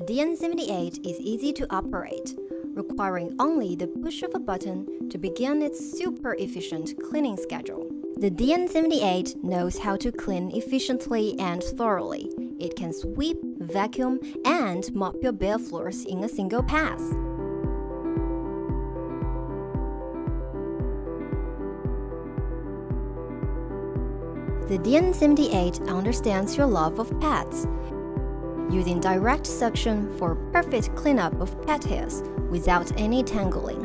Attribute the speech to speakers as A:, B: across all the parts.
A: The DN78 is easy to operate, requiring only the push of a button to begin its super efficient cleaning schedule. The DN78 knows how to clean efficiently and thoroughly. It can sweep, vacuum, and mop your bare floors in a single pass. The DN78 understands your love of pets, using direct suction for perfect cleanup of pet hairs without any tangling.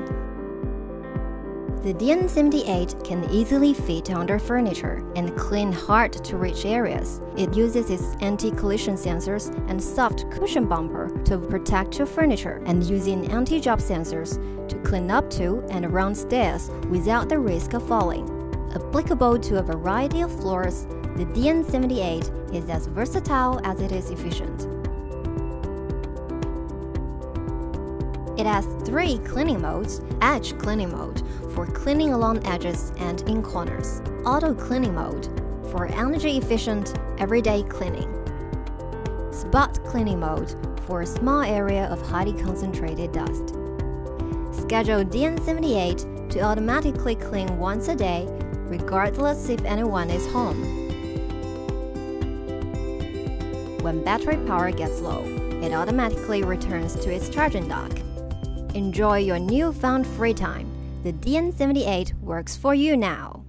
A: The DN78 can easily fit under furniture and clean hard-to-reach areas. It uses its anti-collision sensors and soft cushion bumper to protect your furniture and using anti-drop sensors to clean up to and around stairs without the risk of falling. Applicable to a variety of floors, the DN78 is as versatile as it is efficient. It has three cleaning modes Edge cleaning mode for cleaning along edges and in corners, Auto cleaning mode for energy efficient everyday cleaning, Spot cleaning mode for a small area of highly concentrated dust. Schedule DN78 to automatically clean once a day regardless if anyone is home. When battery power gets low, it automatically returns to its charging dock. Enjoy your newfound free time. The DN78 works for you now.